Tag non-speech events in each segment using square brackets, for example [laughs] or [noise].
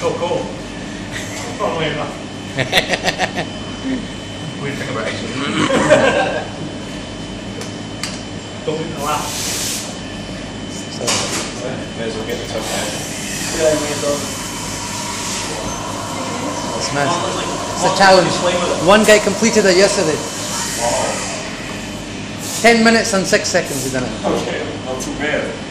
[laughs] [laughs] So cool. Probably enough. Weird thing about it. Don't eat the lap. May as well get the top out. It's mad. It's a challenge. One guy completed it yesterday. Ten minutes and six seconds he done it. Okay, not too bad.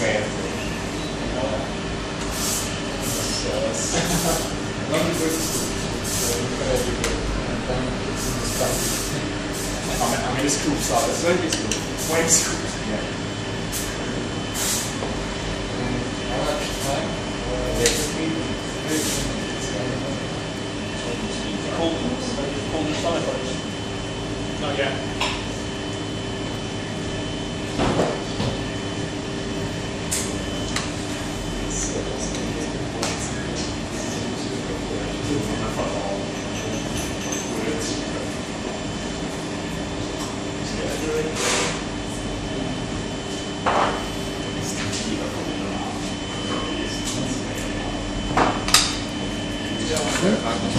It's man. I'm, I'm in a school size. It's only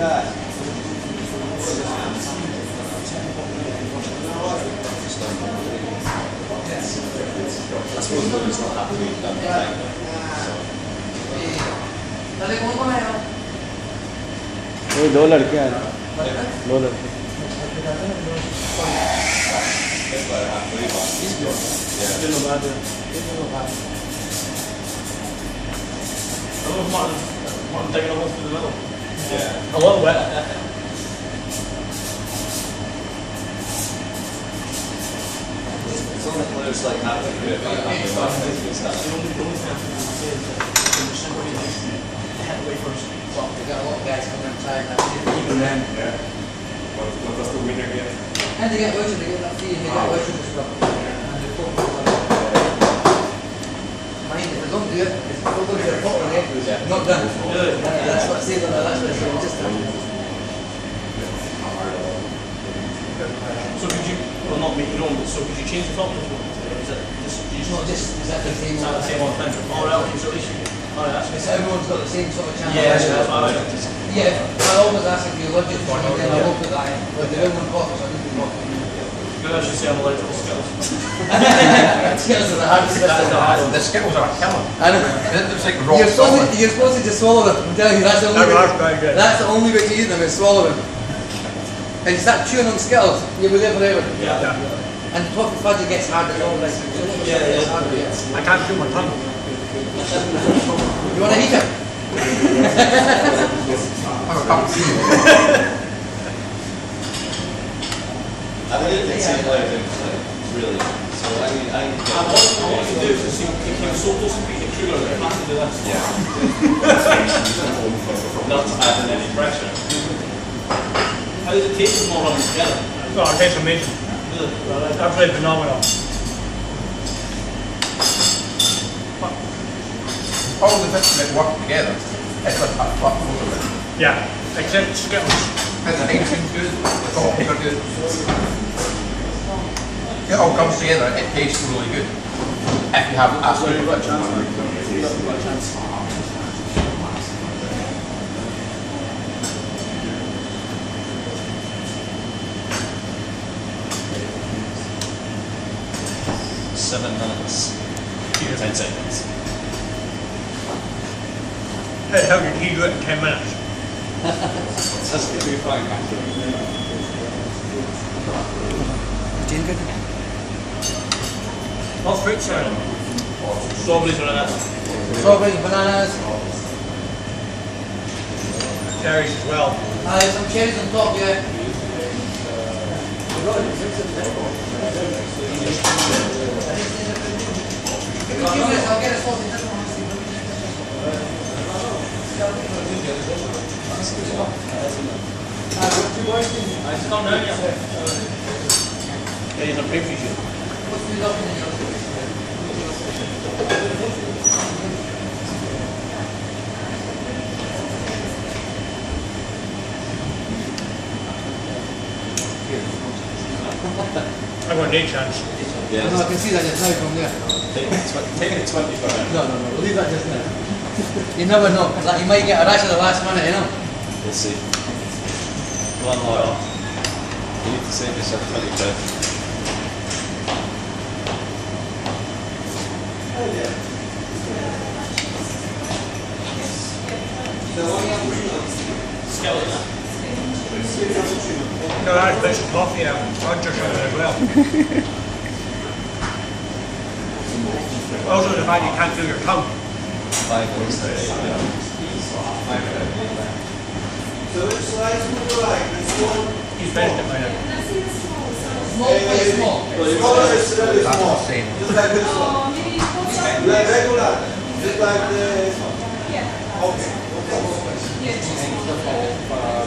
I suppose London's not happy we've done the thing. So. दो लड़के हैं दो लड़के One, one taking a hospital level. Yeah. A little bit. It's only close like half a bit, like half a bit, it's not. The only, the only thing I can say is that when somebody like head away first, Well, we got a lot of guys coming inside now. even then, Yeah. What, what does the winner get? And they get vouchers, they get that fee and they get vouchers and stuff. And they put Mind, if they don't do it, it's probably going to be a pot on it. Not done. That's what I say, that's what I say, just. Um, so could you, well not make your own, but so could you change the filters? Or is it just, you not just, is that the same? Is that the same on thing? Oh, right, okay, so at least you, yeah, that's everyone's got the same sort of channel. Yeah, that's what I. Yeah, I always ask if you logic for me, then I will put that but they're in one pot, I need to put. Good, I should say I'm skills. Skills are the hardest bit. The Skittles are killer. I know. Like raw You're supposed, to, you're supposed to just swallow them. I'm telling you, that's the only way. That's the only way to eat them is swallow them. And you start chewing on Skittles, you'll be there forever. Yeah. And the toffee fudge gets harder all. Yeah, yeah. Yes. I can't chew my tongue. You want to a heater? I think it's like, really. So I mean, I need to And get. what, what do is you, you came so close to beating sugar that you have to do this. Yeah. Not adding any pressure. How does it taste with more running together? Oh, it tastes amazing. Really? Absolutely phenomenal. All the bits that work together, it's like a flat over it. Yeah, except Skittles. And the icing's good, the toppings are good. It all comes together, it tastes really good. If you have a super rich seven minutes, ten seconds. Hey, how did he do it in 10 minutes? [laughs] That's going to be fine, Jane good? Fruits are? Strawberries that? Strawberries, bananas. Cherries as well. Uh, there's some cherries on top, yeah. I'll get a sausage. It's gone down yet. Yeah, he's on pastry shoot. I got no chance. Yeah, No, I can see that just now from there. take, tw- take it 25. No, no, no, we'll leave that just now. you never know. Like, you might get a rash at the last minute, you know? We'll see. One more. You need to save yourself 25. No, that's bits of coffee out. Roger sugar as well. also the fact you can't feel your tongue. Five minutes to eight. He's finished it by now. Small, very small. That's the same. Just like this one. Oh, like regular. Just like the. Okay. How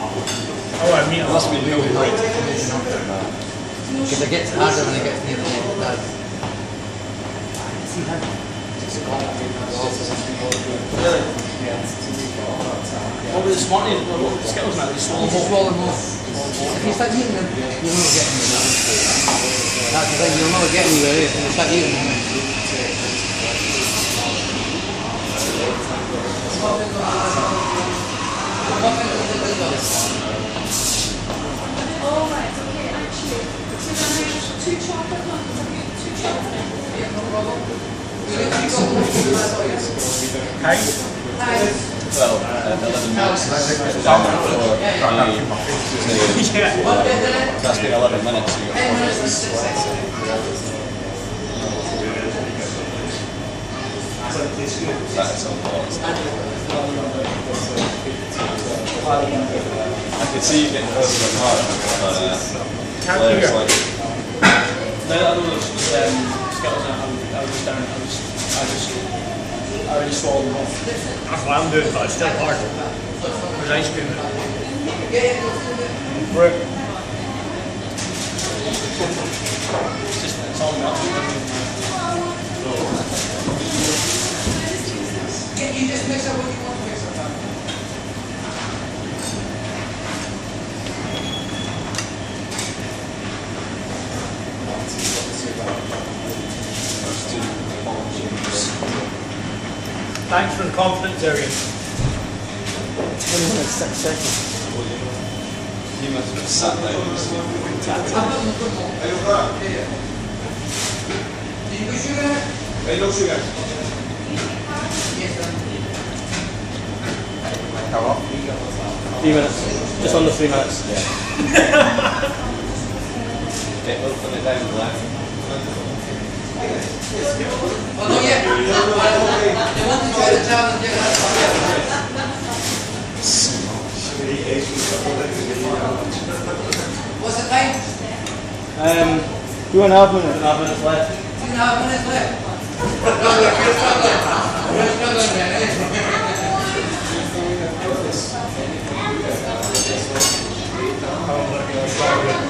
Oh, I mean, it Must be really great. Because it gets harder when it gets near the end. It does. what was the smarties? What was the Skittles now? They You swallow just swallow them. If you start eating them, you'll never get anywhere. That's the thing, you'll never get anywhere if you start eating them. Oh, right, okay, actually, two chocolate two chocolate? Well, uh, 11 minutes. For Yeah. that's been 11 minutes. That's important. I could see you getting close to the heart, but uh, Can't Blair's hear. like, No, the other one was just um, Skittles. and I was, I was just down. I was, I just, I already swallowed them off. That's what I'm doing, but it's still hard. There's ice cream in it. Fruit. It's just it's all melted. You just mix up what you want to mix up. Thanks for the confidence, Arian. Six seconds. you must have sat down and just been tatted. Are you correct? Did you put sugar? Are you no sugar? Yes, sir. Three minutes. Just under three minutes. Okay, we'll put it down left. Oh, not yet. They want to try the challenge. yeah. What's the time? Um, two and a half minutes. Half minutes left. Two and a half minutes [laughs] left. Struggling, we're struggling. We're struggling, man. eh? just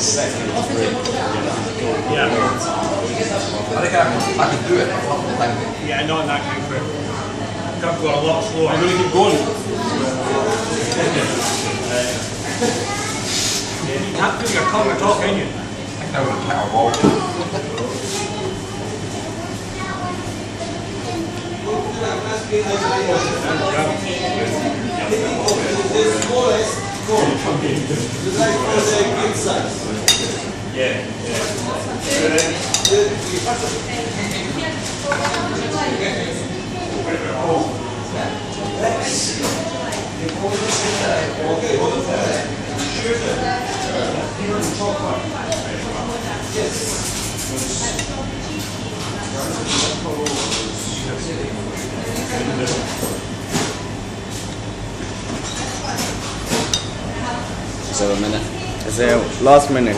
second to break. Yeah. I think I can, I can do it, but not the time. Yeah, not in that kind of quick. Got to go a lot slower. I'm going to keep going. You can't do your tongue at all, can you? I can have a kettle ball. Yeah, yeah. So a minute. It's a last minute.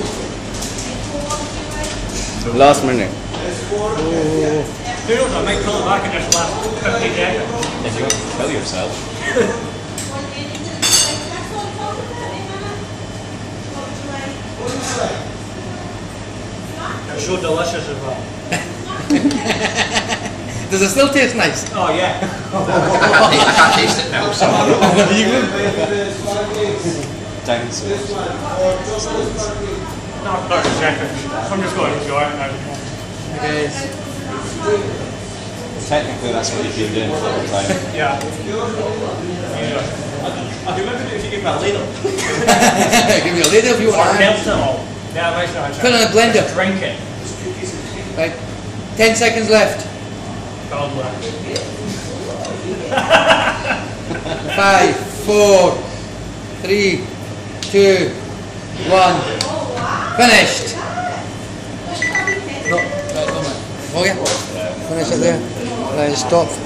Last minute. Who knows, I might pull it back in this last 50 seconds. If you want to kill yourself. It's so delicious as well. [laughs] Does it still taste nice? Oh yeah. [laughs] I can't taste it now, so. [laughs] Not 30 seconds. I'm just going to enjoy it now. Technically, that's what you've been doing for the whole time. Yeah. I do remember if you give me a ladle. [laughs] Give me a lid if you Or want. melt it all. Yeah, I might not. Put it in a blender. Just drink it. Right. Ten seconds left. God bless. Five, four, three, two, one. Finished. No, no, man. Okay. Finish it there. Right, stop.